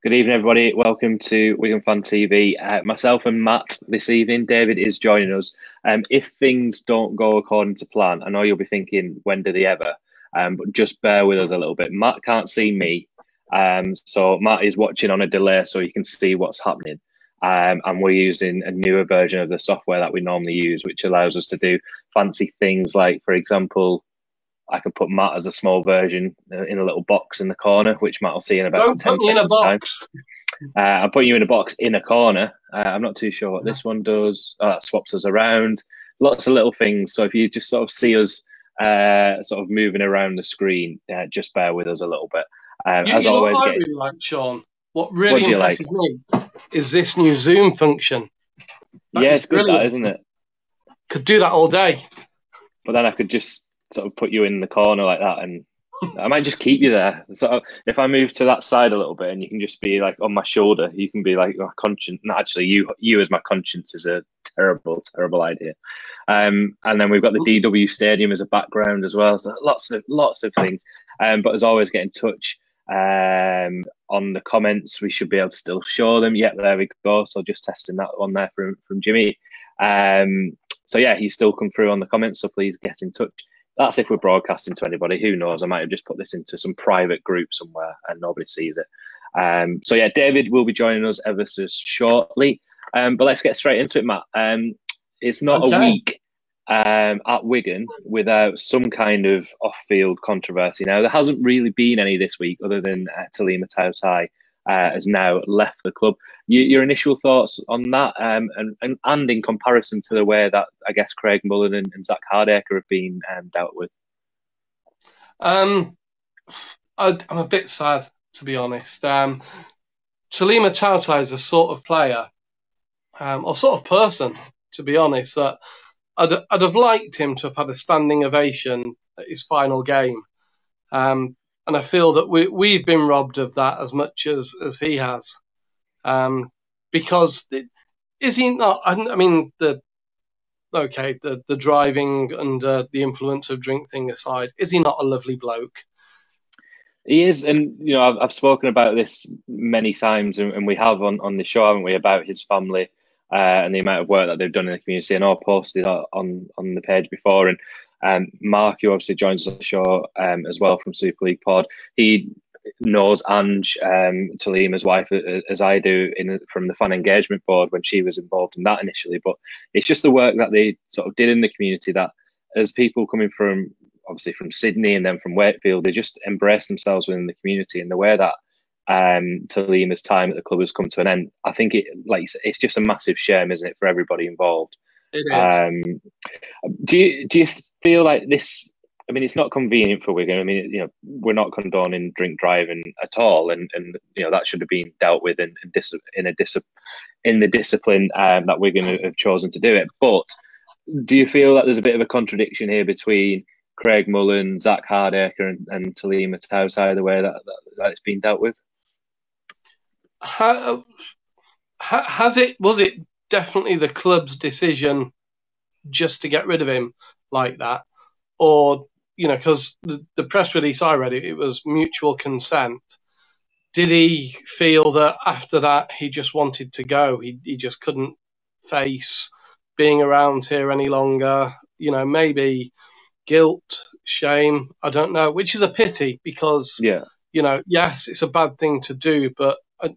Good evening, everybody. Welcome to Wigan Fan TV. Uh, myself and Matt this evening. David is joining us. Um, if things don't go according to plan, I know you'll be thinking, when do they ever? Um, but just bear with us a little bit. Matt can't see me, um, so Matt is watching on a delay so you can see what's happening. Um, and we're using a newer version of the software that we normally use, which allows us to do fancy things like, for example, I can put Matt as a small version uh, in a little box in the corner, which Matt will see in about Don't 10 put me in a box. Uh, I'm putting you in a box in a corner. Uh, I'm not too sure what this one does. Oh, that swaps us around. Lots of little things. So if you just sort of see us uh, sort of moving around the screen, uh, just bear with us a little bit. Um, You, as you always, what get, really like, Sean? What What really do you like? impresses me is this new Zoom function. That yeah, it's good, that, brilliant. isn't it? Could do that all day. But then I could just sort of put you in the corner like that, and I might just keep you there. So if I move to that side a little bit, and you can just be like on my shoulder, you can be like my conscience. No, actually, you you as my conscience is a terrible, terrible idea. Um, and then we've got the DW Stadium as a background as well. So lots of lots of things. Um, but as always, get in touch um, on the comments. We should be able to still show them. Yep, there we go. So just testing that one there from from Jimmy. Um, so yeah, he's still come through on the comments. So please get in touch. That's if we're broadcasting to anybody. Who knows? I might have just put this into some private group somewhere and nobody sees it. Um, so yeah, David will be joining us ever so shortly. Um, but let's get straight into it, Matt. Um, it's not a week um, at Wigan without some kind of off-field controversy. Now there hasn't really been any this week, other than uh, Taulima Tautai uh, has now left the club. You, your initial thoughts on that, um, and, and and in comparison to the way that I guess Craig Mullen and, and Zak Hardaker have been um, dealt with. Um, I, I'm a bit sad, to be honest. Um, Taulima Tautai is a sort of player, um, or sort of person, to be honest, that I'd, I'd have liked him to have had a standing ovation at his final game. Um, and I feel that we, we've been robbed of that as much as, as he has. Um, because it, is he not? I, I mean, the okay, the the driving and uh, the influence of drink thing aside, is he not a lovely bloke? He is, and you know, I've, I've spoken about this many times, and, and we have on, on the show, haven't we, about his family uh, and the amount of work that they've done in the community. And all posted on on the page before. And um, Mark, who obviously joins us on the show um, as well from Super League Pod, he knows Ange, um, Taulima's wife, as I do, in from the fan engagement board when she was involved in that initially. But it's just the work that they sort of did in the community that, as people coming from obviously from Sydney and then from Wakefield, they just embrace themselves within the community and the way that um, time at the club has come to an end. I think it like it's just a massive shame, isn't it, for everybody involved. Um, do you do you feel like this? I mean, it's not convenient for Wigan. I mean, you know, we're not condoning drink driving at all, and and you know that should have been dealt with in in, dis- in a dis- in the discipline um, that Wigan have- chosen to do it. But do you feel that there's a bit of a contradiction here between Craig Mullen, Zak Hardaker, and, and Taulima Tautai, the way that, that that it's been dealt with? Ha- has it was it definitely the club's decision just to get rid of him like that, or you know, because the, the press release I read it, it was mutual consent. Did he feel that after that he just wanted to go? He he just couldn't face being around here any longer. You know, maybe guilt, shame. I don't know, which is a pity because Yeah, you know, yes, it's a bad thing to do, but uh,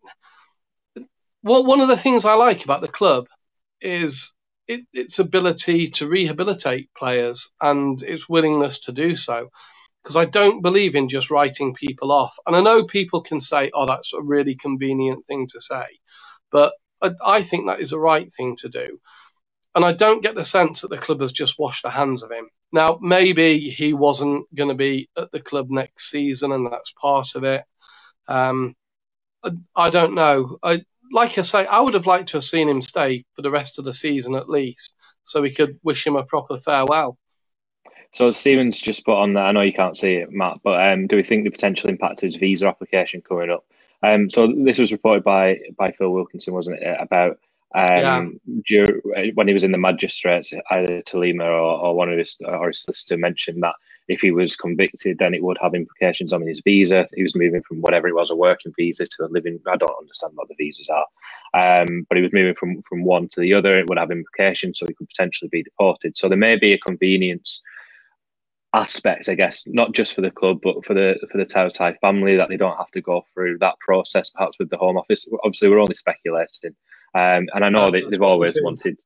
well, one of the things I like about the club is it, its ability to rehabilitate players and its willingness to do so. Because I don't believe in just writing people off. And I know people can say, oh, that's a really convenient thing to say. But I, I think that is the right thing to do. And I don't get the sense that the club has just washed their hands of him. Now, maybe he wasn't going to be at the club next season, and that's part of it. Um, I, I don't know. I, like I say, I would have liked to have seen him stay for the rest of the season at least, so we could wish him a proper farewell. So Stevens just put on that. I know you can't see it, Matt, but um, do we think the potential impact of his visa application coming up? Um, so this was reported by by Phil Wilkinson, wasn't it, about um, yeah. when he was in the magistrates, either Taulima or, or one of his or his solicitor mentioned that if he was convicted, then it would have implications on his visa. He was moving from whatever it was, a working visa to a living. I don't understand what the visas are, um, but he was moving from from one to the other. It would have implications, so he could potentially be deported. So there may be a convenience aspect, I guess, not just for the club, but for the for the Tautai family that they don't have to go through that process, perhaps with the Home Office. Obviously, we're only speculating, um, and I know that they've always wanted.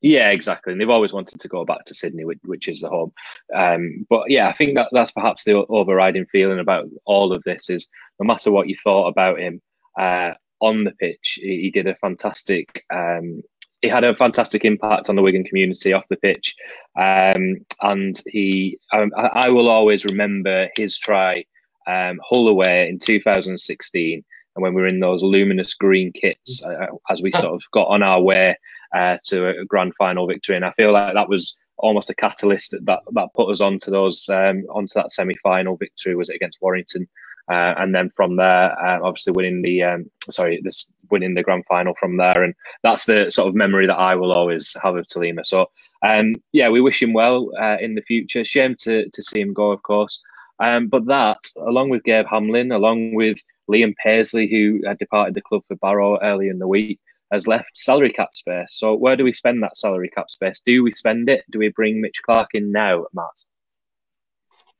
Yeah, exactly. And they've always wanted to go back to Sydney, which, which is the home. Um, but yeah, I think that that's perhaps the overriding feeling about all of this is no matter what you thought about him uh, on the pitch, he, he did a fantastic. Um, he had a fantastic impact on the Wigan community off the pitch, um, and he. Um, I, I, will always remember his try um, Hull away in 2016 and when we were in those luminous green kits uh, as we sort of got on our way uh, to a grand final victory. And I feel like that was almost a catalyst that that put us onto those um, onto that semi final victory. Was it against Warrington? Uh, and then from there, uh, obviously winning the um, sorry, this winning the grand final from there, and that's the sort of memory that I will always have of Taulima. So, um, yeah, we wish him well uh, in the future. Shame to to see him go, of course. Um, but that, along with Gabe Hamlin, along with Liam Paisley, who had departed the club for Barrow early in the week, has left salary cap space. So where do we spend that salary cap space? Do we spend it? Do we bring Mitch Clark in now, Matt?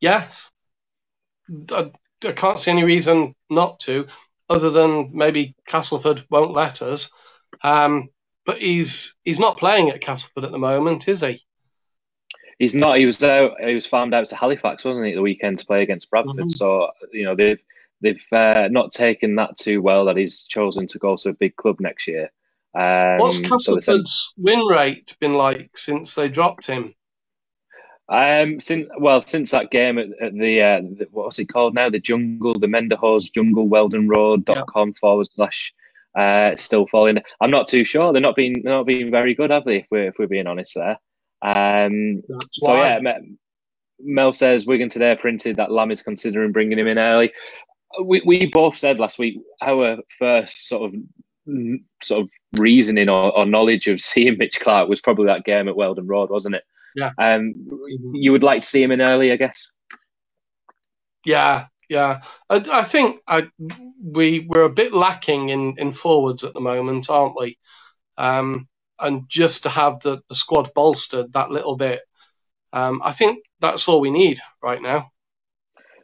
Yes. I, I can't see any reason not to, other than maybe Castleford won't let us. Um, but he's he's not playing at Castleford at the moment, is he? He's not. He was out. He was farmed out to Halifax, wasn't he, the weekend to play against Bradford? Mm-hmm. So you know they've they've uh, not taken that too well that he's chosen to go to a big club next year. Um, What's Castleford's so win rate been like since they dropped him? Um, since well, since that game at, at the, uh, the, what's it called now? The Jungle, the Mend-A-Hose Jungle Wheldon Road dot com yeah. forward slash uh, still falling. I'm not too sure. They're not being they're not being very good, have they? If we're if we're being honest there. Um, so yeah, Mel says Wigan today printed that Lam is considering bringing him in early we, we both said last week our first sort of sort of reasoning or, or, knowledge of seeing Mitch Clark was probably that game at Wheldon Road, wasn't it? Yeah. Um, you would like to see him in early, I guess. Yeah, yeah. I, I think I, we we're a bit lacking in, in forwards at the moment, aren't we? Um, and just to have the, the squad bolstered that little bit, um, I think that's all we need right now.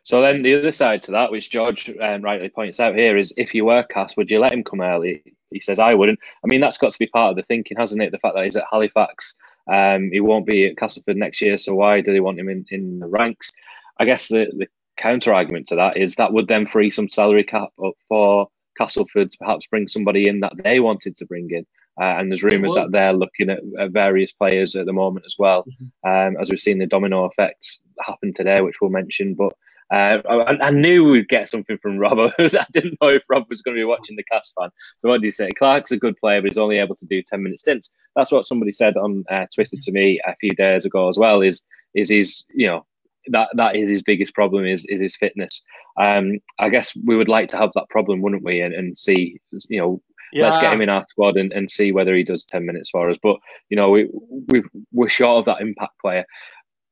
So then the other side to that, which George um, rightly points out here, is if you were cast, would you let him come early? He says, I wouldn't. I mean, that's got to be part of the thinking, hasn't it? The fact that he's at Halifax, um, he won't be at Castleford next year, so why do they want him in, in the ranks? I guess the, the counter argument to that is that would then free some salary cap up for Castleford to perhaps bring somebody in that they wanted to bring in. Uh, and there's rumours that they're looking at, at, various players at the moment as well, mm-hmm. um, as we've seen the domino effects happen today, which we'll mention. But uh, I, I, knew we'd get something from Rob. I didn't know if Rob was going to be watching the cast fan. So what did he say? Clark's a good player, but he's only able to do ten minute stints. That's what somebody said on uh, Twitter to me a few days ago as well. Is is his you know that that is his biggest problem is is his fitness. Um, I guess we would like to have that problem, wouldn't we? And, and see you know yeah. let's get him in our squad and, and see whether he does 10 minutes for us. But, you know, we, we, we're short of that impact player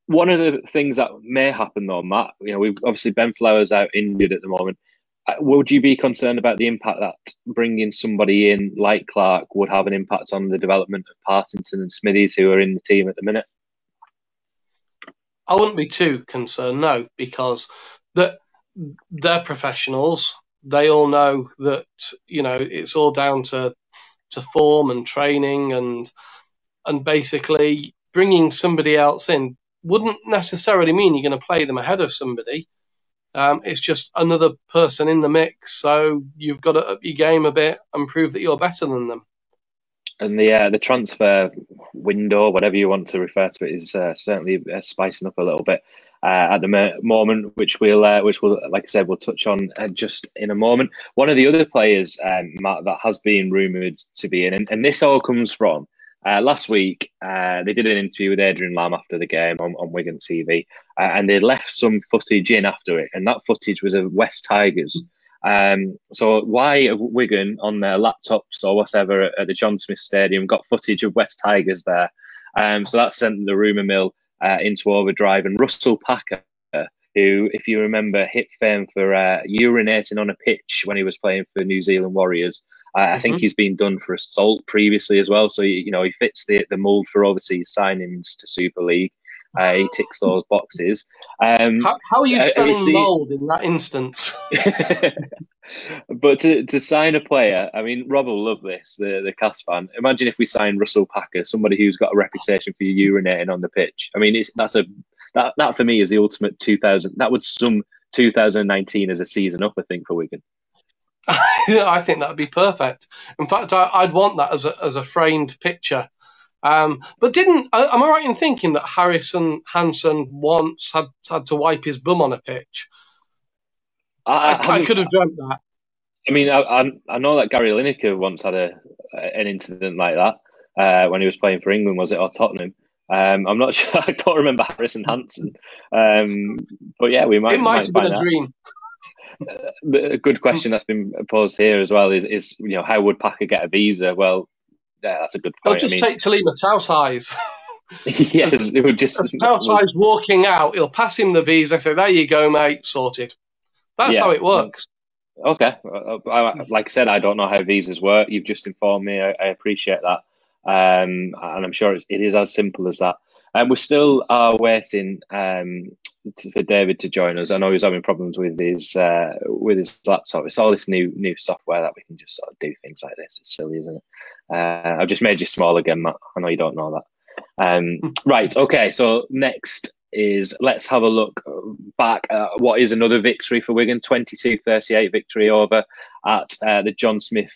one of the things that may happen though, Matt, you know, we've obviously Ben Flowers out injured at the moment. Uh, would you be concerned about the impact that bringing somebody in like Clark would have an impact on the development of Partington and Smithies, who are in the team at the minute? I wouldn't be too concerned, no, because that they're professionals. They all know that you know it's all down to to form and training and and basically bringing somebody else in wouldn't necessarily mean you're going to play them ahead of somebody. Um, it's just another person in the mix, so you've got to up your game a bit and prove that you're better than them. And the uh, the transfer window, whatever you want to refer to it, is uh, certainly uh, spicing up a little bit at the moment, which we'll uh, which will, like I said, we'll touch on uh, just in a moment. One of the other players, um, Matt, that has been rumoured to be in, and, and this all comes from uh, last week, uh, they did an interview with Adrian Lam after the game on, on Wigan TV, uh, and they left some footage in after it. And that footage was of Wests Tigers Um, so why Wigan on their laptops or whatever at, at the John Smith Stadium got footage of Wests Tigers there? Um, so that sent the rumour mill uh, into overdrive. And Russell Packer, who, if you remember, hit fame for uh, urinating on a pitch when he was playing for New Zealand Warriors. Uh, mm-hmm. I think mm-hmm. he's been done for assault previously as well. So, you know, he fits the, the mould for overseas signings to Super League. Uh, he ticks those boxes. Um, how, how, are you spelling see... mould in that instance? but to, to sign a player, I mean, Rob will love this, the, the cast fan. Imagine if we signed Russell Packer, somebody who's got a reputation for urinating on the pitch. I mean, it's that's a that that for me is the ultimate 2000. That would sum 2019 as a season up, I think, for Wigan. I think that would be perfect. In fact, I, would want that as a as a framed picture. Um, but didn't am I right in thinking that Harrison Hansen once had had to wipe his bum on a pitch? I, I, I could have dreamt that. I mean, I, I, know that Gary Lineker once had a an incident like that uh, when he was playing for England. Was it or Tottenham? Um, I'm not sure. I don't remember Harrison Hansen. Um, but yeah, we might. It might, might have been a dream. a good question that's been posed here as well is, is you know how would Packer get a visa? Well, yeah, that's a good point. He'll just I mean, take Taulima Tautai's. yes, it would just. As walking out, he'll pass him the visa. Say, "There you go, mate, sorted." That's yeah. how it works. Okay, like I said, I don't know how visas work. You've just informed me. I, I appreciate that, um, and I'm sure it is as simple as that. And we still are waiting um, for David to join us. I know he's having problems with his uh, with his laptop. It's all this new new software that we can just sort of do things like this. It's silly, isn't it? Uh, I've just made you small again, Matt. I know you don't know that. Um, right. Okay. So next is let's have a look back at what is another victory for Wigan 22 38 victory over at uh, the John Smith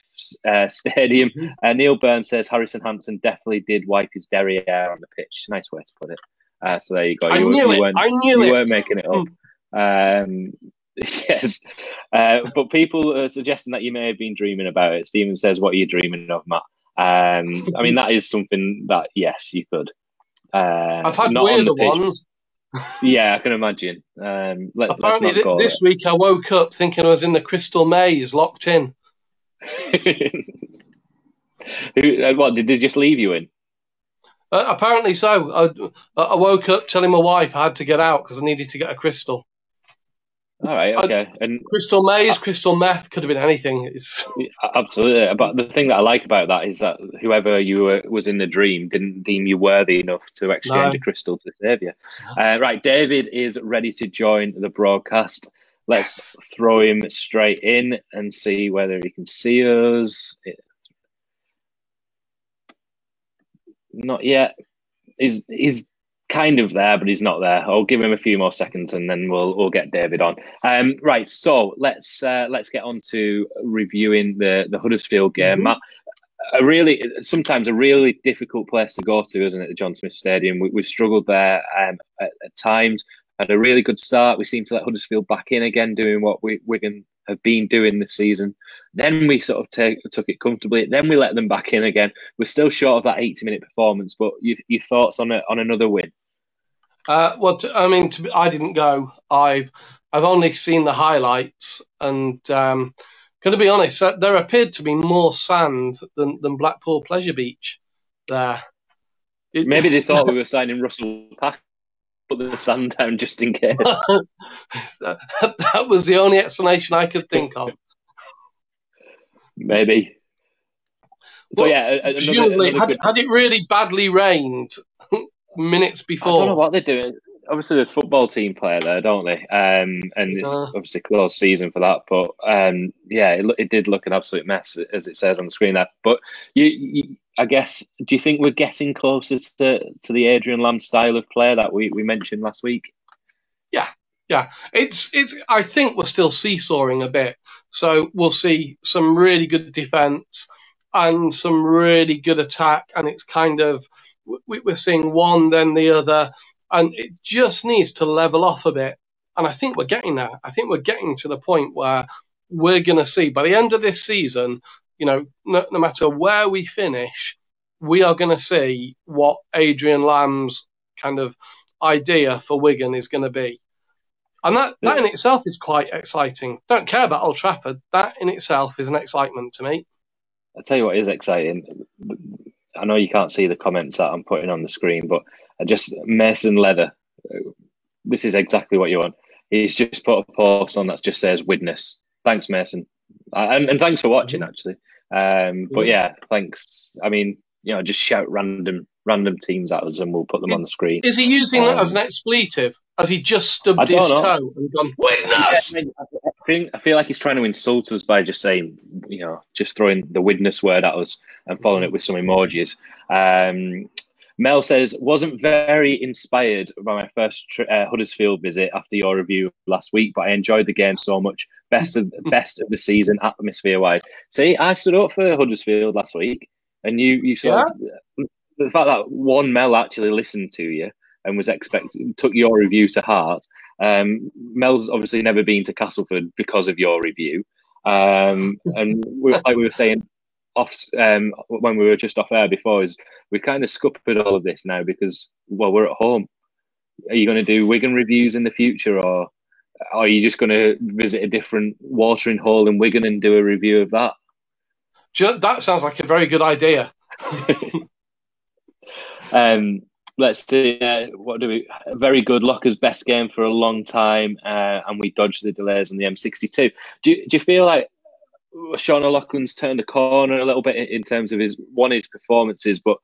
uh, Stadium. Mm-hmm. Uh, Neil Burns says Harrison Hansen definitely did wipe his derriere on the pitch. Nice way to put it. Uh, so there you go. I knew you it. I knew you it. weren't making it up. Um, yes, uh, but people are suggesting that you may have been dreaming about it. Stephen says, "What are you dreaming of, Matt?" Um, I mean, that is something that yes, you could. Uh, I've had weirder on ones. Yeah, I can imagine. Um, let, Apparently, th- this week I woke up thinking I was in the crystal maze, locked in. Who, uh, what did they just leave you in? Uh, apparently so. I, I, woke up telling my wife I had to get out because I needed to get a crystal. All right, okay. And crystal maze, crystal meth could have been anything. It's... Absolutely, but the thing that I like about that is that whoever you were was in the dream didn't deem you worthy enough to exchange no. a crystal to save you. Uh, right, David is ready to join the broadcast. Let's yes. throw him straight in and see whether he can see us. Not yet. He's he's kind of there, but he's not there. I'll give him a few more seconds, and then we'll we'll get David on. Um, right, so let's uh, let's get on to reviewing the the Huddersfield game. Mm-hmm. Matt, a really sometimes a really difficult place to go to, isn't it? The John Smith Stadium. We, have struggled there um, at, at, times. Had a really good start. We seem to let Huddersfield back in again, doing what we Wigan have been doing this season. Then we sort of take, took it comfortably. Then we let them back in again. We're still short of that 80 minute performance, but you, your thoughts on it on another win? Uh, well, to, I mean, to, I didn't go. I've I've only seen the highlights, and um, going to be honest, uh, there appeared to be more sand than, than Blackpool Pleasure Beach there. It, Maybe they thought we were signing Russell Pack put the sand down just in case. that, that was the only explanation I could think of. Maybe. So well, yeah, another, another had, had, it really badly rained minutes before, I don't know what they're doing. Obviously, the football team play there, don't they? Um, and it's uh, obviously close season for that. But um, yeah, it, it, did look an absolute mess as it says on the screen there. But you, you I guess, do you think we're getting closer to, to the Adrian Lam style of player that we, we mentioned last week? Yeah, yeah. It's it's. I think we're still seesawing a bit. So we'll see some really good defence and some really good attack, and it's kind of we're seeing one then the other, and it just needs to level off a bit. And I think we're getting there. I think we're getting to the point where we're going to see by the end of this season you know, no, no matter where we finish, we are going to see what Adrian Lam's kind of idea for Wigan is going to be. And that, that in itself is quite exciting. Don't care about Old Trafford. That in itself is an excitement to me. I'll tell you what is exciting. I know you can't see the comments that I'm putting on the screen, but I just Mason Leather. This is exactly what you want. He's just put a post on that just says witness. Thanks, Mason, and, and thanks for watching mm-hmm. actually. Um, but yeah, thanks. I mean, you know, just shout random random teams at us and we'll put them on the screen. Is he using um, that as an expletive? Has he just stubbed his know. toe and gone, witness? I think I feel like he's trying to insult us by just saying, you know, just throwing the witness word at us and following it with some emojis. Um, Mel says, wasn't very inspired by my first uh, Huddersfield visit after your review last week, but I enjoyed the game so much. Best of best of the season, atmosphere wise. See, I stood up for Huddersfield last week, and you you sort yeah. of the fact that one Mel actually listened to you and was expecting took your review to heart. Um, Mel's obviously never been to Castleford because of your review, um, and we, like we were saying off um, when we were just off air before, is we kind of scuppered all of this now because well we're at home. Are you going to do Wigan reviews in the future, or are you just going to visit a different watering hole in Wigan and do a review of that? That sounds like a very good idea. um, let's see. Uh, what do we? Very good. Locker's best game for a long time, uh, and we dodged the delays on the M62. Do you, do you feel like Sean O'Loughlin's turned a corner a little bit in terms of his one his performances, but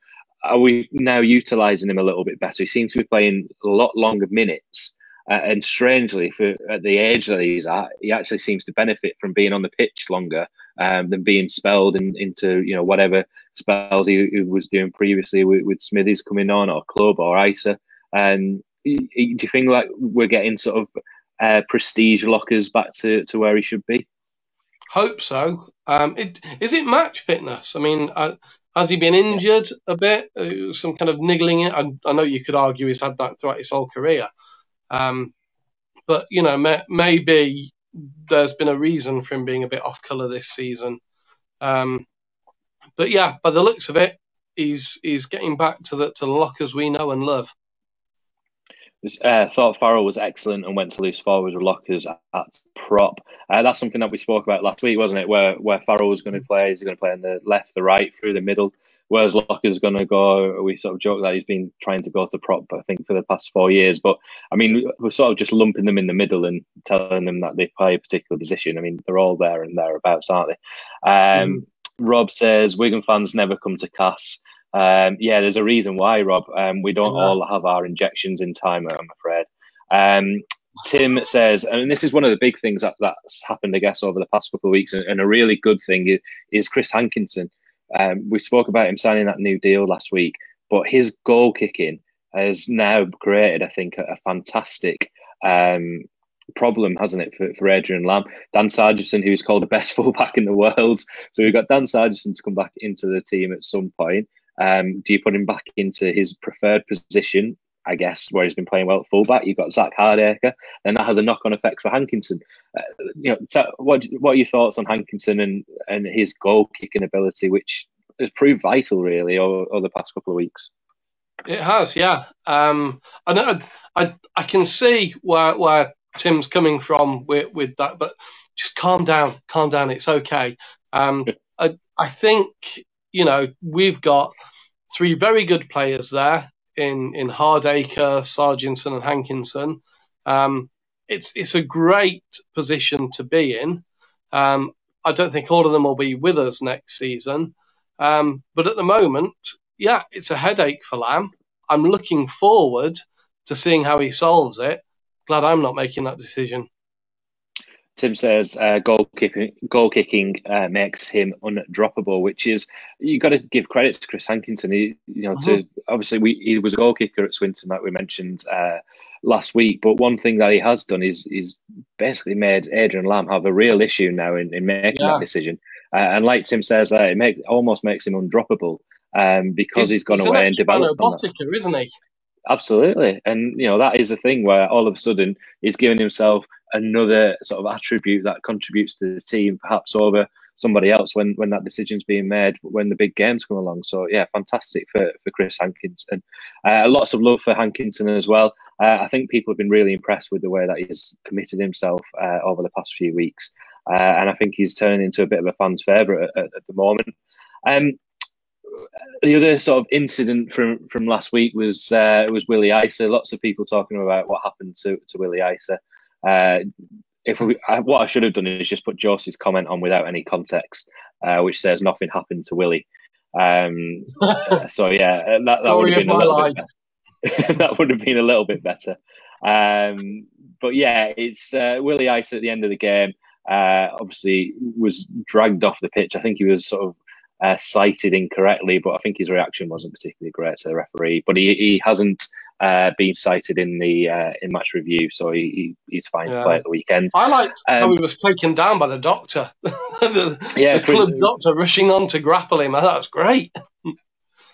are we now utilising him a little bit better? He seems to be playing a lot longer minutes. Uh, and strangely, for at the age that he's at, he actually seems to benefit from being on the pitch longer um, than being spelled in, into you know whatever spells he, he was doing previously with, with, Smithies coming on or Clubb or Isa. And do you think like we're getting sort of uh, prestige lockers back to, to where he should be? Hope so. Um, it, is it match fitness? I mean, uh, has he been injured a bit? Uh, some kind of niggling? I, I, know you could argue he's had that throughout his whole career. Um, but, you know, may, maybe there's been a reason for him being a bit off colour this season. Um, but yeah, by the looks of it, he's he's getting back to the to the lockers we know and love. Uh, thought Farrell was excellent and went to loose forward with lockers at prop. Uh, that's something that we spoke about last week, wasn't it? Where where Farrell was going to play, is he going to play on the left, the right, through the middle? Where's Locker's going to go? We sort of joke that he's been trying to go to prop, I think, for the past four years. But I mean, we're sort of just lumping them in the middle and telling them that they play a particular position. I mean, they're all there and thereabouts, aren't they? Um, mm. Rob says Wigan fans never come to Cas. Um, yeah, there's a reason why, Rob. Um, we don't yeah. all have our injections in time, I'm afraid. Um, Tim says, and this is one of the big things that, that's happened, I guess, over the past couple of weeks, and, and a really good thing is, is Chris Hankinson. Um, we spoke about him signing that new deal last week, but his goal kicking has now created, I think, a, a fantastic um, problem, hasn't it, for, for Adrian Lam? Dan Sarginson, who's called the best fullback in the world. So we've got Dan Sarginson to come back into the team at some point. Um, do you put him back into his preferred position? I guess where he's been playing well at fullback. You've got Zak Hardaker, and that has a knock-on effect for Hankinson. Uh, you know, what what are your thoughts on Hankinson and and his goal kicking ability, which has proved vital really over, over the past couple of weeks? It has, yeah. Um, I, I I can see where where Tim's coming from with with that, but just calm down, calm down. It's okay. Um, I I think you know we've got three very good players there in in Hardaker, Sarginson, and Hankinson. Um, it's it's a great position to be in. Um, I don't think all of them will be with us next season, um, but at the moment, yeah, it's a headache for Lam. I'm looking forward to seeing how he solves it. Glad I'm not making that decision. Tim says uh, goal kicking, goal kicking uh, makes him undroppable, which is you've got to give credit to Chris Hankinson. He, you know, to uh-huh. obviously we, he was a goal kicker at Swinton, like we mentioned uh, last week. But one thing that he has done is is basically made Adrian Lam have a real issue now in, in making yeah. that decision. Uh, and like Tim says, uh, it make, almost makes him undroppable um, because he's, he's gone he's away and developed. Robotica, isn't he? Absolutely, and you know that is a thing where all of a sudden he's giving himself another sort of attribute that contributes to the team, perhaps over somebody else when when that decision's being made when the big games come along. So yeah, fantastic for, for Chris Hankinson. Uh, lots of love for Hankinson as well. Uh, I think people have been really impressed with the way that he's committed himself uh, over the past few weeks, uh, and I think he's turning into a bit of a fan's favourite at, at, the moment. Um, the other sort of incident from from last week was uh, was Willie Isa. Lots of people talking about what happened to to Willie Isa. Uh, if we, I, what I should have done is just put Josie's comment on without any context, uh, which says nothing happened to Willie. Um, so yeah, that, that would have been a little bit, that would have been a little bit better. Um, but yeah, it's uh, Willie Isa at the end of the game. Uh, obviously, was dragged off the pitch. I think he was sort of uh, cited incorrectly, but I think his reaction wasn't particularly great to the referee. But he, he hasn't uh, been cited in the uh, in match review, so he, he he's fine yeah. to play at the weekend. I liked um, how he was taken down by the doctor, the, yeah, the club doctor rushing on to grapple him. I That was great.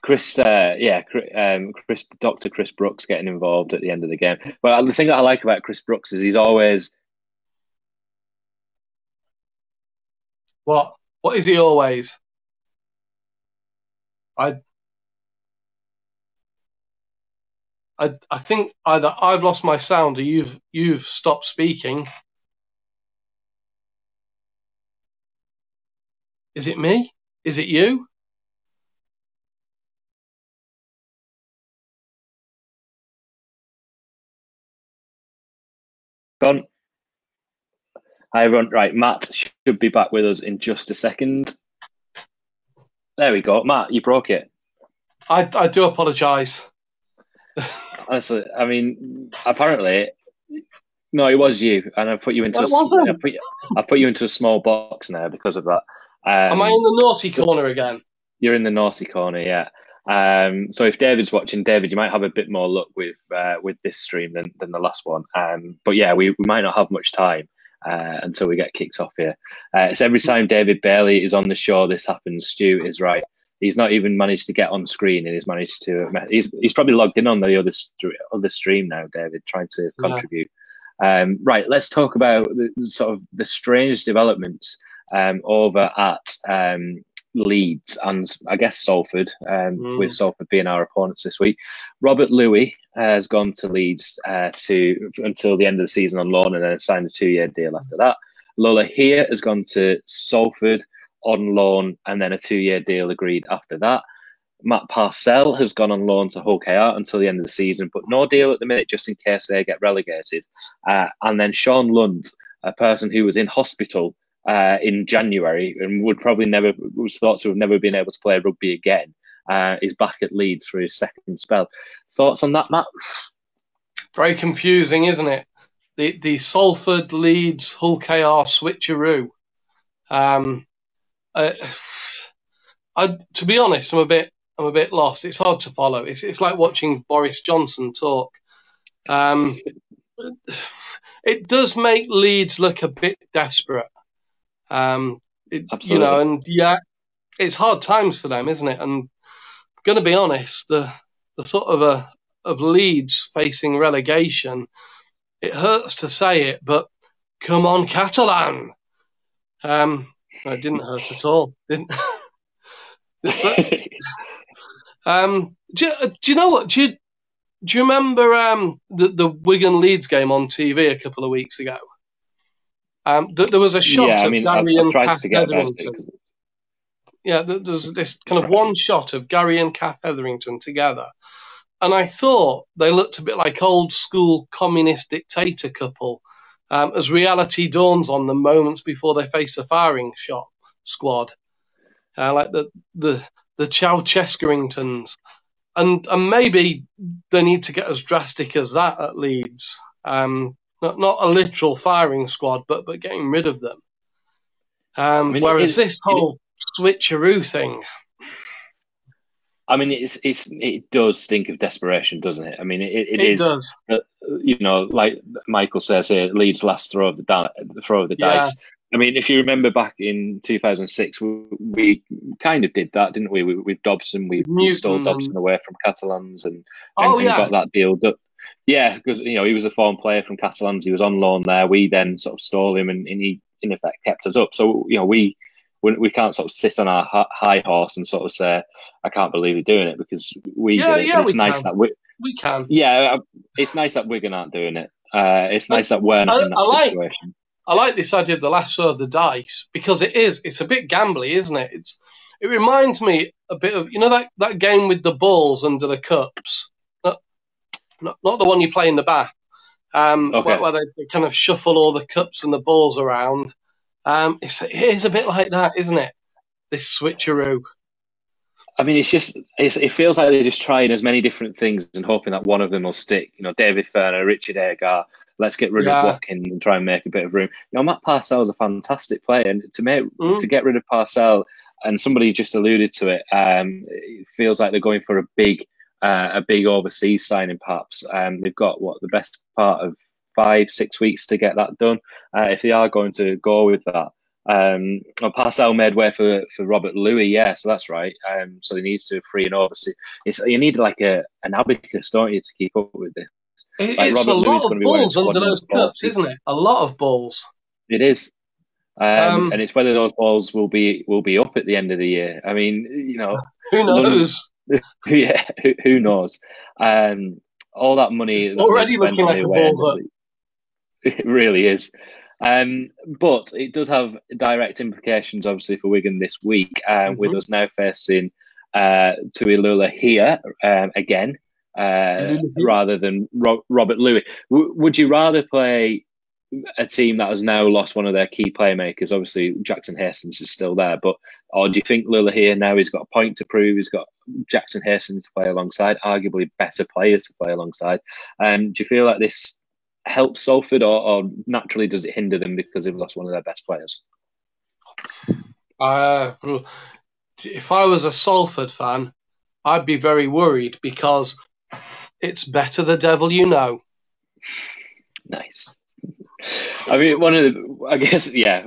Chris, uh, yeah, um, Chris, Doctor Chris Brooks getting involved at the end of the game. But the thing that I like about Chris Brooks is he's always what? What is he always? I I, I think either I've lost my sound or you've you've stopped speaking. Is it me? Is it you? Gone. Hi everyone. Right, Matt should be back with us in just a second. There we go. Matt, you broke it. I, I do apologise. Honestly, I mean, apparently, no, it was you, and I put you into. a, I put, I put you into a small box now because of that. Um, Am I in the naughty corner again? You're in the naughty corner, yeah. Um, so if David's watching, David, you might have a bit more luck with uh, with this stream than, than the last one. Um, but yeah, we, we might not have much time uh, until we get kicked off here. Uh, it's every time David Bailey is on the show, this happens. Stu is right he's not even managed to get on screen and he's managed to he's he's probably logged in on the other other stream now david trying to contribute yeah. um, right let's talk about the, sort of the strange developments um, over at um, Leeds and I guess Salford, um, mm. with Salford being our opponents this week. Robert Lui has gone to Leeds uh, to until the end of the season on loan and then signed a two year deal after that. Lolohea has gone to Salford on loan and then a two year deal agreed after that. Matt Parcell has gone on loan to Hull KR until the end of the season, but no deal at the minute just in case they get relegated. Uh, and then Sean Lund, a person who was in hospital uh, in January and would probably never was thought to have never been able to play rugby again, uh, is back at Leeds for his second spell. Thoughts on that, Matt? Very confusing, isn't it? The the Salford Leeds Hull KR switcheroo. Um, uh, I, to be honest, I'm a bit, I'm a bit lost. It's hard to follow. It's, it's like watching Boris Johnson talk. Um, it does make Leeds look a bit desperate. Um, it, you know, and yeah, it's hard times for them, isn't it? And I'm going to be honest, the the thought of a of Leeds facing relegation, it hurts to say it, but come on, Catalan. Um, it didn't hurt at all. Didn't. but, um, do, you, do you know what? Do you, do you remember um, the, the Wigan Leeds game on TV a couple of weeks ago? Um, th- there was a shot yeah, of I mean, Gary I've, and Kath Hetherington. Yeah, there was this kind of one shot of Gary and Kath Hetherington together. And I thought they looked a bit like old school communist dictator couple um, as reality dawns on them moments before they face a firing shot squad, uh, like the the the Ceausescuingtons. And and maybe they need to get as drastic as that at Leeds. Um, not not a literal firing squad, but but getting rid of them. Um, I mean, whereas this whole switcheroo thing, I mean, it's it's it does stink of desperation, doesn't it? I mean, it, it, it is. Does. Uh, you know, like Michael says here, Leeds last throw of the throw of the yeah. dice. I mean, if you remember back in 2006, we, we kind of did that, didn't we? we with Dobson, we, we stole Dobson away from Catalans and, and, oh, yeah. and got that deal. Yeah, because you know he was a foreign player from Catalans. He was on loan there. We then sort of stole him, and, and he in effect kept us up. So you know we we, we can't sort of sit on our high horse and sort of say, I can't believe you're doing it because we yeah, did it. Yeah, it's nice can. that we, we can. Yeah, it's nice that Wigan aren't doing it. Uh, it's nice that we're not I- in that I like- situation. I like this idea of the last throw of the dice because it is. It's a bit gambly, isn't it? It's. It reminds me a bit of you know that, that game with the balls under the cups, not not, the one you play in the back, um, Okay. where, where they, they kind of shuffle all the cups and the balls around. Um, it's, it is a bit like that, isn't it? This switcheroo. I mean, it's just it's, it feels like they're just trying as many different things and hoping that one of them will stick. You know, David Furner, Richard Agar. Let's get rid Yeah. of Watkins and try and make a bit of room. You know, Matt Parcell's a fantastic player, and to make Mm. to get rid of Parcell, and somebody just alluded to it. Um, it feels like they're going for a big uh, a big overseas signing. Perhaps um, they've got what the best part of five six weeks to get that done. Uh, if they are going to go with that. Um, well, Parcell made way for, for Robert Lui, yeah, so that's right. Um, so he needs to free and oversee. It's you need like a an abacus, don't you, to keep up with this? It, Like it's Robert a Lui lot is of gonna be wearing balls under those cups, 40. isn't it? A lot of balls. It is, um, Um, and it's whether those balls will be will be up at the end of the year. I mean, you know, Who knows? yeah, who, who knows? Um, all that money that Already looking like away balls It really is. Um, but it does have direct implications, obviously, for Wigan this week, um, with Mhm. us now facing uh, Tui Lolohea um, again, uh, rather than Ro- Robert Lui. W- would you rather play a team that has now lost one of their key playmakers? Obviously, Jackson Hastings is still there, but or do you think Lolohea now he's got a point to prove? He's got Jackson Hastings to play alongside, arguably better players to play alongside. Um, do you feel like this helps Salford, or, or naturally does it hinder them because they've lost one of their best players? Uh, if I was a Salford fan, I'd be very worried because it's better the devil you know. Nice. I mean, one of the, I guess, yeah,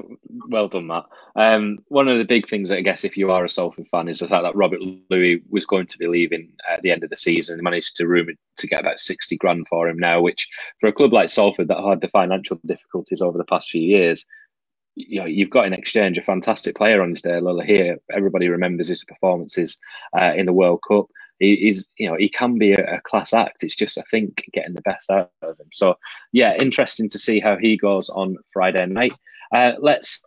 well done, Matt. Um, one of the big things, that I guess, if you are a Salford fan, is the fact that Robert Lui was going to be leaving at the end of the season. He managed to rumour to get about 60 grand for him now, which for a club like Salford that had the financial difficulties over the past few years, you know, you've got in exchange a fantastic player on his day, Lolohea. Everybody remembers his performances uh, in the World Cup. He, he's, you know, he can be a, a class act. It's just, I think, getting the best out of him. So, yeah, interesting to see how he goes on Friday night. Uh, let's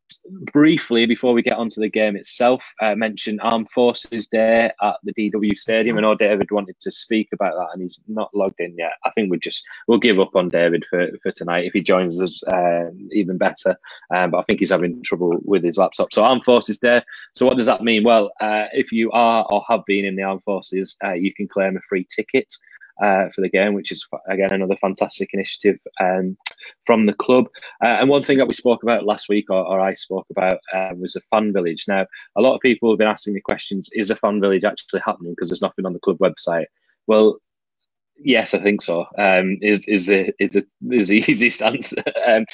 briefly, before we get onto the game itself, uh, mention Armed Forces Day at the DW Stadium. I know David wanted to speak about that, and he's not logged in yet. I think we just we'll give up on David for, for tonight. If he joins us, um, even better. Um, but I think he's having trouble with his laptop. So Armed Forces Day. So what does that mean? Well, uh, if you are or have been in the Armed Forces, uh, you can claim a free ticket. Uh, for the game, which is again another fantastic initiative um, from the club. Uh, and one thing that we spoke about last week, or, or I spoke about, uh, was a fan village. Now, a lot of people have been asking me questions: Is a fan village actually happening? Because there's nothing on the club website. Well, yes, I think so. Um, is is the is the is the easiest answer. um,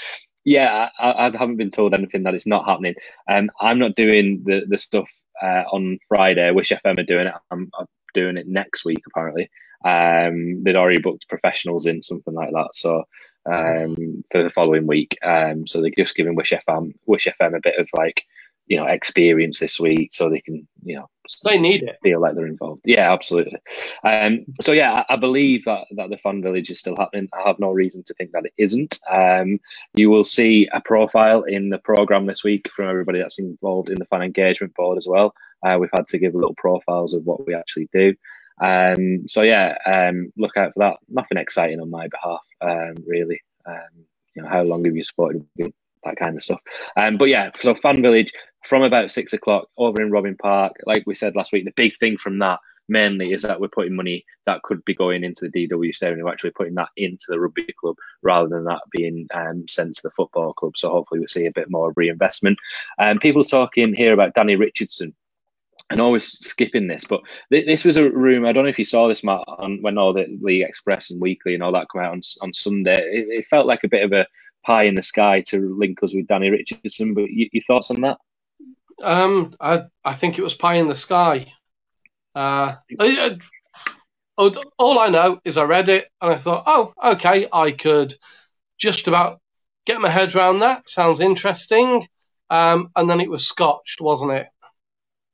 yeah, I, I haven't been told anything that it's not happening. Um, I'm not doing the the stuff uh, on Friday. I wish FM are doing it. I'm, I'm doing it next week apparently. Um, they'd already booked professionals in something like that. So um, for the following week. Um, so they're just giving Wish FM Wish FM a bit of like you know experience this week, so they can you know They need it. feel like they're involved. Yeah, absolutely. Um, so yeah, I, I believe that that the Fan Village is still happening. I have no reason to think that it isn't. Um, you will see a profile in the program this week from everybody that's involved in the fan engagement board as well. Uh, we've had to give little profiles of what we actually do. Um, so yeah, um, look out for that. Nothing exciting on my behalf, um, really. Um, you know, how long have you supported that kind of stuff? Um, but yeah, so Fan Village from about six o'clock over in Robin Park. Like we said last week, the big thing from that mainly is that we're putting money that could be going into the DW stadium. We're actually putting that into the rugby club rather than that being um, sent to the football club. So hopefully we'll see a bit more reinvestment. Um, people talking here about Danny Richardson. And always skipping this, but th- this was a room. I don't know if you saw this, Matt, on, when all the League Express and Weekly and all that come out on on Sunday. It, it felt like a bit of a pie in the sky to link us with Danny Richardson. But you, your thoughts on that? Um, I I think it was pie in the sky. Uh, I- I- all I know is I read it and I thought, oh, okay, I could just about get my head around that. Sounds interesting. Um, and then it was scotched, wasn't it?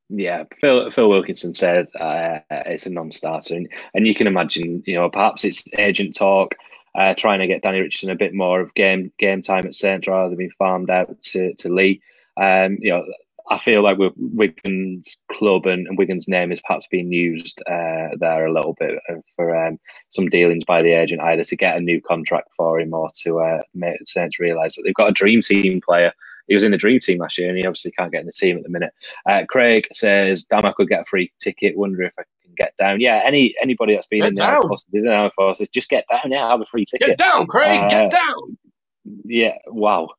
Yeah, Phil Phil Wilkinson said uh, it's a non-starter, and, and you can imagine, you know, perhaps it's agent talk. uh, trying to get Danny Richardson a bit more of game game time at Saints rather than being farmed out to, to Leigh. Um, you know, I feel like Wigan's club and, and, Wigan's name is perhaps being used uh, there a little bit for um, some dealings by the agent, either to get a new contract for him or to uh, make Saints realise that they've got a dream team player. He was in the dream team last year, and he obviously can't get in the team at the minute. Uh, Craig says, "Damn, I could get a free ticket. Wonder if I can get down." Yeah, any anybody that's been get in down. the armed forces, in the armed forces, just get down. Yeah, have a free ticket. Get down, Craig. get uh, down. Yeah. Wow.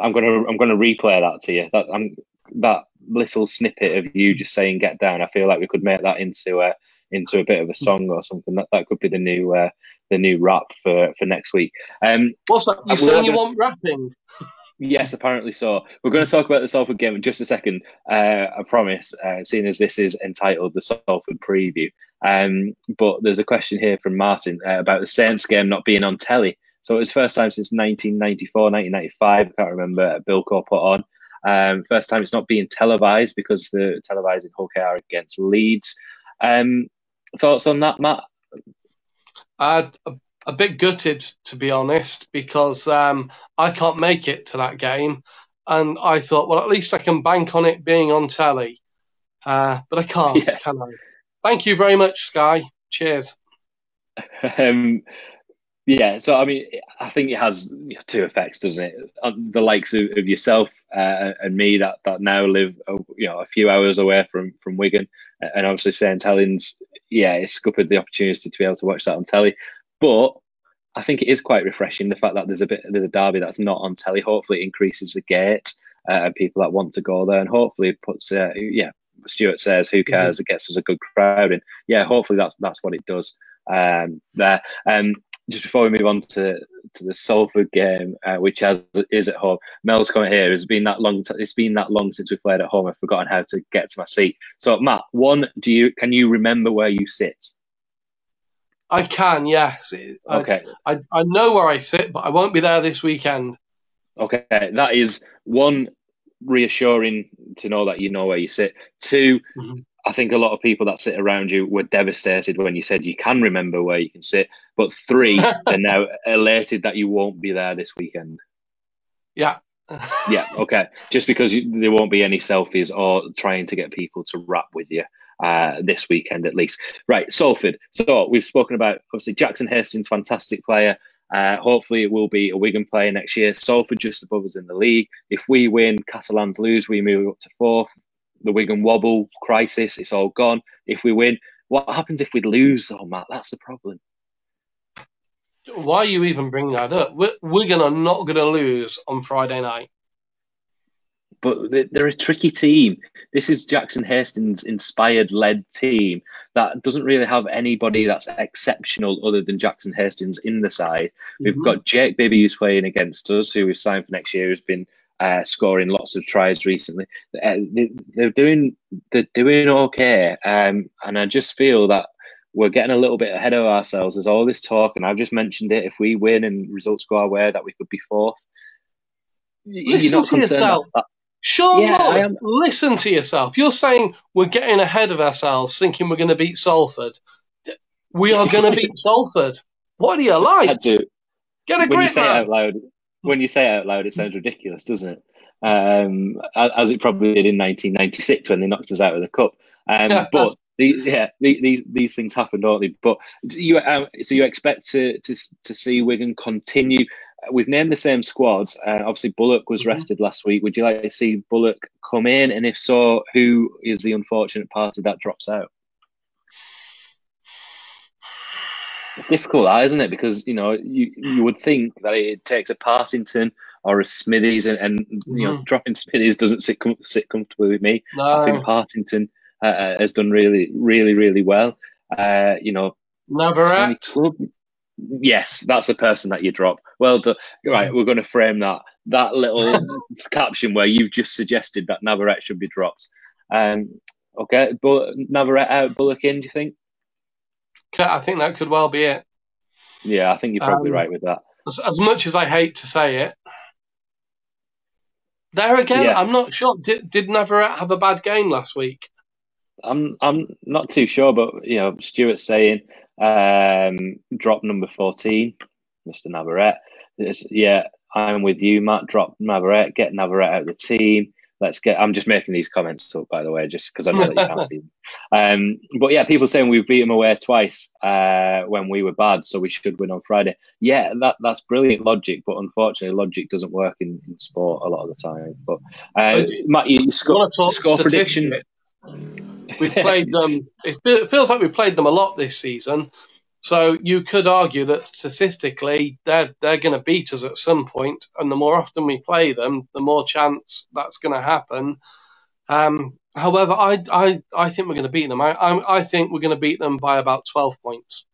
I'm gonna I'm gonna replay that to you. That I'm that little snippet of you just saying "get down," I feel like we could make that into a into a bit of a song or something. That that could be the new uh, the new rap for for next week. Um, What's that? You saying you want rapping? Yes, apparently so. We're going to talk about the Salford game in just a second. Uh, I promise. Uh, seeing as this is entitled the Salford preview, um, but there's a question here from Martin uh, about the Saints game not being on telly. So it was first time since 1994, 1995. I can't remember. Bilko put on. Um, first time it's not being televised because the televising Hull are against Leeds. Um, thoughts on that, Matt? Uh, a, bit gutted, to be honest, because um, I can't make it to that game. And I thought, well, at least I can bank on it being on telly. Uh, but I can't, yeah. can I? Thank you very much, Sky. Cheers. Um, yeah, so I mean, I think it has two effects, doesn't it? Uh, the likes of, of yourself uh, and me that that now live, uh, you know, a few hours away from from Wigan, and obviously St Helens, yeah, it's scuppered the opportunity to be able to watch that on telly. But I think it is quite refreshing the fact that there's a bit there's a derby that's not on telly. Hopefully, it increases the gate uh, and people that want to go there, and hopefully it puts, uh, yeah, Stuart says, who mm-hmm. cares? It gets us a good crowd, and yeah, hopefully that's that's what it does um, there. Um, just before we move on to to the Salford game, uh, which has is at home, Mel's comment here. It's been that long. T- it's been that long since we played at home. I've forgotten how to get to my seat. So, Matt, one, do you can you remember where you sit? I can, yes. Okay. I, I know where I sit, but I won't be there this weekend. Okay, that is one reassuring to know that you know where you sit. 2 mm-hmm. I think a lot of people that sit around you were devastated when you said you can remember where you can sit. But three, they're now elated that you won't be there this weekend. Yeah. yeah. Okay. Just because you, there won't be any selfies or trying to get people to rap with you uh, this weekend at least. Right. Salford. So we've spoken about obviously Jackson Hastings, fantastic player. Uh, hopefully, it will be a Wigan player next year. Salford just above us in the league. If we win, Catalans lose, we move up to fourth the Wigan wobble crisis. It's all gone. If we win, what happens if we lose? Oh, Matt, that's the problem. Why are you even bringing that up? Wigan are not going to lose on Friday night. But they're a tricky team. This is Jackson Hastings' inspired led team that doesn't really have anybody that's exceptional other than Jackson Hastings in the side. Mm-hmm. We've got Jake Bibby who's playing against us, who we've signed for next year, who's been uh, scoring lots of tries recently. Uh, they, are doing they're doing okay, um, and I just feel that we're getting a little bit ahead of ourselves. There's all this talk, and I've just mentioned it. If we win and results go our way, that we could be fourth. Listen You're not to concerned yourself. Sean yeah, listen to yourself. You're saying we're getting ahead of ourselves, thinking we're going to beat Salford. We are going to beat Salford. What do you like? I do. Get a when grip, you say man. it out loud, when you say it out loud, it sounds ridiculous, doesn't it? Um, as it probably did in 1996 when they knocked us out of the cup. Um, but the, yeah, the, the, these things happen, don't they? But you, um, so you expect to, to to see Wigan continue. We've named the same squads. Uh, obviously, Bullock was mm-hmm. rested last week. Would you like to see Bullock come in? And if so, who is the unfortunate party that drops out? difficult, that isn't it? Because you know you you would think that it takes a Partington or a Smithies, and, and mm-hmm. you know mm-hmm. dropping Smithies doesn't sit com- sit comfortably with me. No. I think Partington uh, uh, has done really, really, really well. Uh, you know, Navarrete. Yes, that's the person that you drop. Well done. Right, mm-hmm. we're going to frame that that little caption where you've just suggested that Navarrete should be dropped. Um, okay, but Navarrete out, Bullock in. Do you think? I think that could well be it. Yeah, I think you're probably um, right with that. As, as, much as I hate to say it, there again, yeah. I'm not sure. Did, did Navarrete have a bad game last week? I'm I'm not too sure, but you know, Stuart's saying um, drop number fourteen. Mr. Navarrete. It's, yeah, I'm with you, Matt. Drop Navarrete, get Navarrete out of the team. Let's get. I'm just making these comments up, by the way, just because I know that you can't see them. Um, but yeah, people saying we've beat them away twice uh, when we were bad, so we should win on Friday. Yeah, that that's brilliant logic, but unfortunately, logic doesn't work in, in sport a lot of the time. But uh, Matt, you, you score, score prediction. We've played them. It feels like we've played them a lot this season. So you could argue that statistically they're they're going to beat us at some point, and the more often we play them, the more chance that's going to happen. Um, however, I, I I think we're going to beat them. I I, I think we're going to beat them by about twelve points.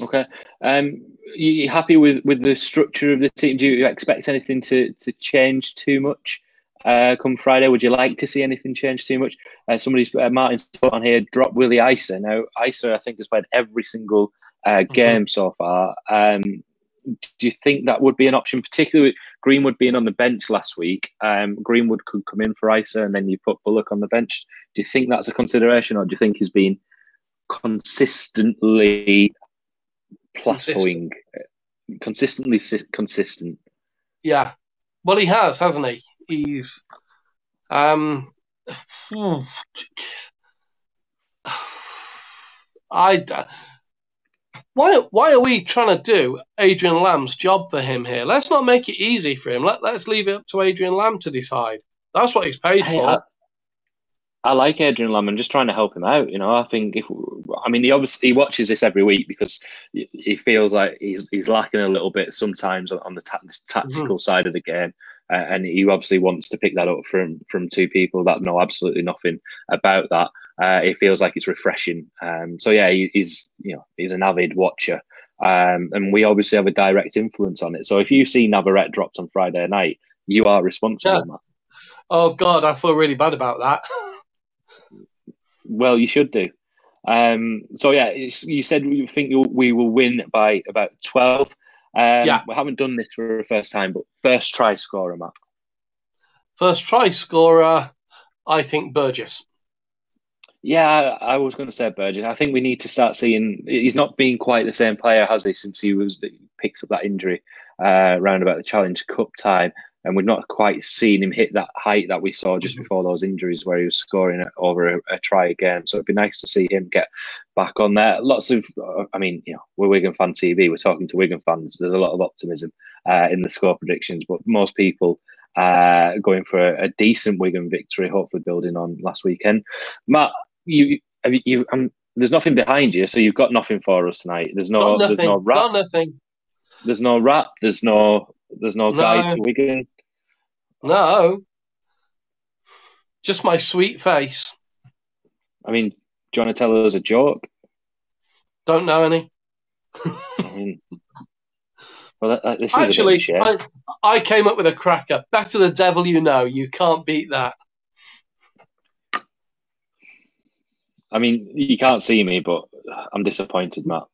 Okay. Um, you happy with, with the structure of the team? Do you expect anything to, to change too much? Uh, come Friday? Would you like to see anything change too much? Uh, somebody's uh, Martin's put on here. Drop Willie Isa. Now Isa, I think, has played every single uh, mm-hmm. game mm-hmm. so far. Um, do you think that would be an option, particularly with Greenwood being on the bench last week? Um, Greenwood could come in for Isa, and then you put Bullock on the bench. Do you think that's a consideration, or do you think he's been consistently plateauing, consistent. consistently consistent? Yeah, well, he has, hasn't he? He's um, I why why are we trying to do Adrian Lam's job for him here? Let's not make it easy for him. Let let's leave it up to Adrian Lam to decide. That's what he's paid hey, for. I, I, like Adrian Lam. I'm just trying to help him out. You know, I think if I mean he obviously he watches this every week because he feels like he's he's lacking a little bit sometimes on the ta- tactical mm-hmm. side of the game and he obviously wants to pick that up from from two people that know absolutely nothing about that. Uh, it feels like it's refreshing. Um, so yeah, he, he's you know he's an avid watcher, um, and we obviously have a direct influence on it. So if you see Navarrete dropped on Friday night, you are responsible. Yeah. Oh God, I feel really bad about that. well, you should do. Um, so yeah, you said you think we will win by about twelve. Um, yeah. We haven't done this for the first time, but first try scorer, Matt. First try scorer, I think Burgess. Yeah, I, was going to say Burgess. I think we need to start seeing. He's not been quite the same player, has he, since he was picks up that injury uh, around about the Challenge Cup time and we've not quite seen him hit that height that we saw just mm-hmm. before those injuries where he was scoring over a, a, try again. So it'd be nice to see him get back on there. Lots of, uh, I mean, you know, we're Wigan fan TV. We're talking to Wigan fans. There's a lot of optimism uh, in the score predictions, but most people uh, going for a, a, decent Wigan victory, hopefully building on last weekend. Matt, you, you, you um, there's nothing behind you, so you've got nothing for us tonight. There's no, there's no rap. Got nothing. There's no rap. There's no there's no, no. guide to Wigan. No. Just my sweet face. I mean, do you want to tell us a joke? Don't know any. I mean, well, that, this is actually. I, I came up with a cracker. Better the devil you know. You can't beat that. I mean, you can't see me, but I'm disappointed, Matt.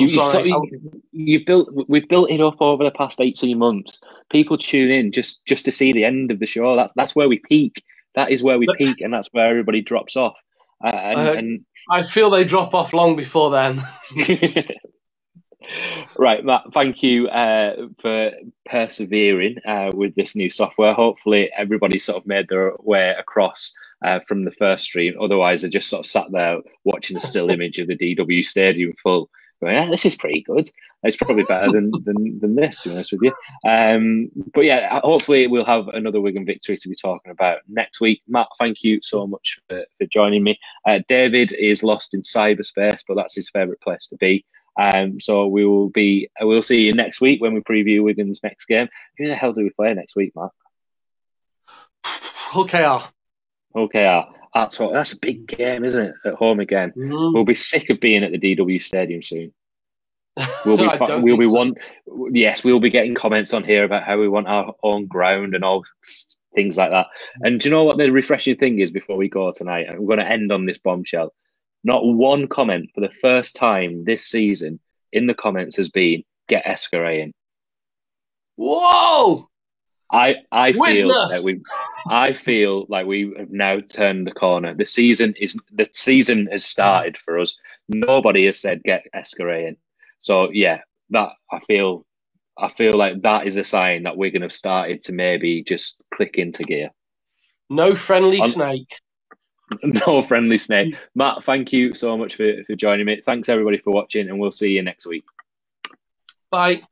You, sorry. You, you built. We've built it up over the past eighteen months. People tune in just just to see the end of the show. That's that's where we peak. That is where we but, peak, and that's where everybody drops off. Uh, and, uh, and, I feel they drop off long before then. right, Matt. Thank you uh, for persevering uh, with this new software. Hopefully, everybody sort of made their way across uh, from the first stream. Otherwise, they just sort of sat there watching a still image of the DW Stadium full yeah, this is pretty good. It's probably better than, than, than this, to be honest with you. Um, but yeah, hopefully we'll have another Wigan victory to be talking about next week. Matt, thank you so much for, for joining me. Uh, David is lost in cyberspace, but that's his favourite place to be. Um, so we will be, we'll see you next week when we preview Wigan's next game. Who the hell do we play next week, Matt? Okay, Okay, that's what, that's a big game, isn't it? At home again, mm. we'll be sick of being at the DW Stadium soon. We'll be we'll be so. one. Yes, we'll be getting comments on here about how we want our own ground and all things like that. And do you know what the refreshing thing is? Before we go tonight, I'm going to end on this bombshell. Not one comment for the first time this season in the comments has been "Get Escaré in." Whoa! I I feel that we I feel like we have now turned the corner. The season is the season has started for us. Nobody has said get Escaré in. So yeah, that I feel I feel like that is a sign that we're going to have started to maybe just click into gear. No friendly um, snake. No friendly snake. Matt, thank you so much for, for joining me. Thanks everybody for watching, and we'll see you next week. Bye.